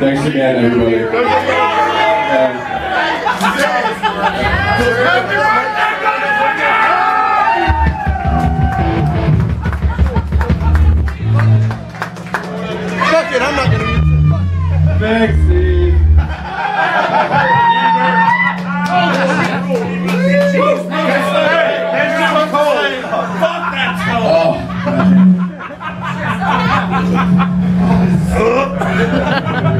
Thanks again, everybody. Um, Fuck it, I'm not gonna Thanks, Steve. Fuck that Oh, ハハハハ!